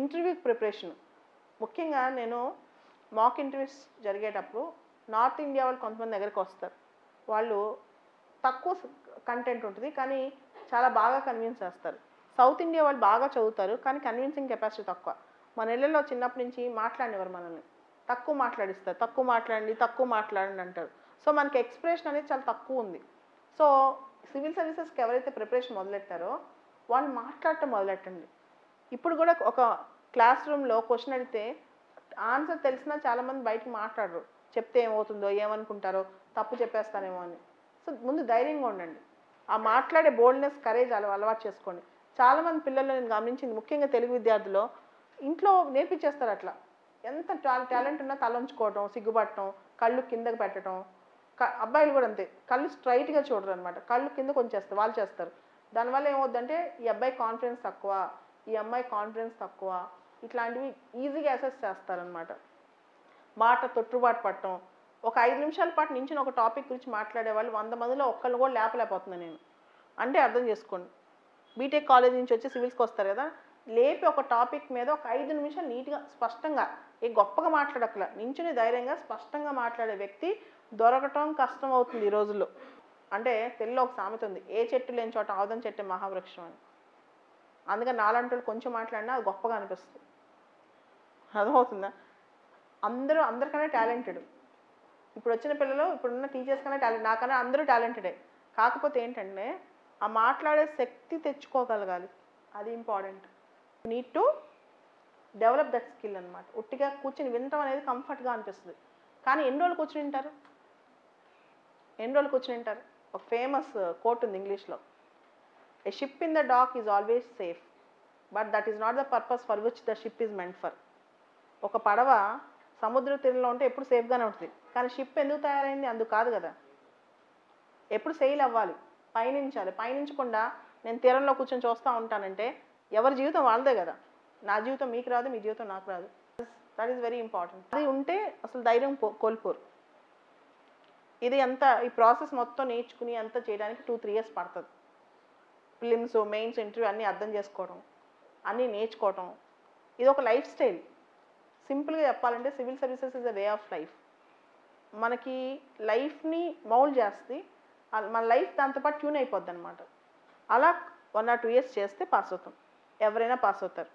Interview preparation. ముఖ్యంగా నేను mock interviews జరిగేటప్పుడు నార్త్ ఇండియా వాళ్ళు కొంతమంది దగ్గరికి వస్తారు. వాళ్ళు తక్కువ కంటెంట్ ఉంటుంది కానీ చాలా బాగా కన్విన్స్ చేస్తారు. సౌత్ ఇండియా వాళ్ళు బాగా చదువుతారు కానీ కన్విన్సింగ్ కెపాసిటీ తక్కువ. మన ఇళ్ళల్లో చిన్నప్పటి నుంచి మాట్లాడినవారు మనల్ని. తక్కువ మాట్లాడిస్తారు తక్కువ మాట్లాడండి తక్కువ మాట్లాడండి అంటారు. సో మనకి ఎక్స్ప్రెషన్ అనేది చాలా తక్కువ ఉంది. సో సివిల్ సర్వీసెస్కి ఎవరైతే ప్రిపరేషన్ మొదలెట్టారో వాళ్ళు మాట్లాడటం మొదలెట్టండి. ఇప్పుడు కూడా ఒక క్లాస్ రూమ్లో క్వశ్చన్ అడిగితే ఆన్సర్ తెలిసినా చాలామంది బయటకు మాట్లాడరు. చెప్తే ఏమవుతుందో ఏమనుకుంటారో తప్పు చెప్పేస్తానేమో అని. సో ముందు ధైర్యంగా ఉండండి. ఆ మాట్లాడే బోల్డ్నెస్ కరేజ్ అలా అలవాటు చేసుకోండి. చాలామంది పిల్లల్లో నేను గమనించింది ముఖ్యంగా తెలుగు విద్యార్థులు ఇంట్లో నేర్పించేస్తారు అట్లా. ఎంత టాలెంట్ ఉన్నా తలంచుకోవటం సిగ్గుపడటం కళ్ళు కిందకు పెట్టడం అబ్బాయిలు కూడా అంతే. కళ్ళు స్ట్రైట్గా చూడరు అనమాట కళ్ళు కిందకు కొంచేస్తారు వాళ్ళు చేస్తారు. దానివల్ల ఏమవుద్దంటే ఈ అబ్బాయి కాన్ఫిడెన్స్ తక్కువ ఈ అమ్మాయి కాన్ఫిడెన్స్ తక్కువ. ఇట్లాంటివి ఈజీగా అసెస్ చేస్తారనమాట మాట తొట్టుబాటు పట్టడం. ఒక ఐదు నిమిషాల పాటు నించిన ఒక టాపిక్ గురించి మాట్లాడే వాళ్ళు వంద మందిలో ఒక్కళ్ళు కూడా లేపలేకపోతున్నాను నేను. అంటే అర్థం చేసుకోండి. బీటెక్ కాలేజ్ నుంచి వచ్చి సివిల్స్కి వస్తారు కదా లేపి ఒక టాపిక్ మీద ఒక ఐదు నిమిషాలు నీట్గా స్పష్టంగా ఏ గొప్పగా మాట్లాడక్కల నించుని ధైర్యంగా స్పష్టంగా మాట్లాడే వ్యక్తి దొరకటం కష్టం అవుతుంది ఈ రోజుల్లో. అంటే తెలుగులో ఒక సామెత ఉంది ఏ చెట్టు లేని చోట ఆవుదం చెట్టు మహావృక్షం అని. అందుకని నాలంటి కొంచెం మాట్లాడినా అది గొప్పగా అనిపిస్తుంది. అర్థమవుతుందా? అందరూ అందరికన్నా టాలెంటెడ్. ఇప్పుడు వచ్చిన పిల్లలు ఇప్పుడున్న టీచర్స్ కన్నా టాలెంట్ నాకన్నా అందరూ టాలెంటెడే. కాకపోతే ఏంటంటే ఆ మాట్లాడే శక్తి తెచ్చుకోగలగాలి. అది important. Need to develop that skill అనమాట ఒట్టిగా కూర్చుని వినటం అనేది కంఫర్ట్గా అనిపిస్తుంది. కానీ ఎన్ని రోజులు కూర్చుని వింటారు? ఎన్ని రోజులు కూర్చుని వింటారు? ఒక ఫేమస్ కోట్ ఉంది ఇంగ్లీష్లో. A ship in the dock is always safe but that is not the purpose for which the ship is meant for ఒక పడవ సముద్ర తీరంలో ఉంటే ఎప్పుడు సేఫ్గానే ఉంటుంది. కానీ షిప్ ఎందుకు తయారైంది? అందుకు కాదు కదా. ఎప్పుడు సెయిల్ అవ్వాలి? పయనించాలి. పయనించకుండా నేను తీరంలో కూర్చొని చూస్తూ ఉంటానంటే ఎవరి జీవితం వాళ్ళదే కదా. నా జీవితం మీకు రాదు మీ జీవితం నాకు రాదు. దట్ ఈస్ వెరీ ఇంపార్టెంట్ అది ఉంటే అసలు ధైర్యం కోల్పోరు. ఇది అంతా ఈ ప్రాసెస్ మొత్తం నేర్చుకుని అంతా చేయడానికి two three years prelims. Mains mains interview అన్నీ అర్థం చేసుకోవడం అన్నీ నేర్చుకోవటం ఇది ఒక లైఫ్ స్టైల్ సింపుల్గా చెప్పాలంటే civil services is a way of life మనకి లైఫ్ని మౌల్ చేస్తే మన లైఫ్ దాంతోపాటు ట్యూన్ అయిపోద్ది అనమాట అలా వన్ ఆర్ టూ ఇయర్స్ చేస్తే పాస్ అవుతాం. ఎవరైనా పాస్ అవుతారు.